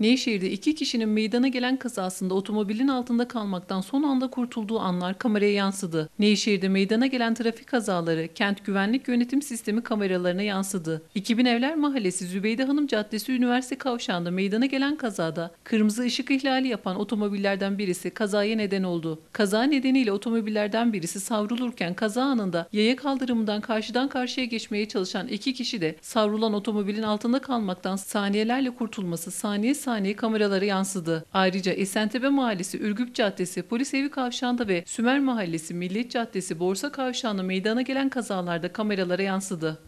Nevşehir'de iki kişinin meydana gelen kazasında otomobilin altında kalmaktan son anda kurtulduğu anlar kameraya yansıdı. Nevşehir'de meydana gelen trafik kazaları kent güvenlik yönetim sistemi kameralarına yansıdı. 2000 Evler Mahallesi Zübeyde Hanım Caddesi Üniversite Kavşağı'nda meydana gelen kazada kırmızı ışık ihlali yapan otomobillerden birisi kazaya neden oldu. Kaza nedeniyle otomobillerden birisi savrulurken kaza anında yaya kaldırımından karşıdan karşıya geçmeye çalışan iki kişi de savrulan otomobilin altında kalmaktan saniyelerle kurtulması saniye saniye kameralara yansıdı. Ayrıca Esentepe Mahallesi Ürgüp Caddesi Polis Evi Kavşağı'nda ve Sümer Mahallesi Millet Caddesi Borsa Kavşağı'nda meydana gelen kazalarda kameralara yansıdı.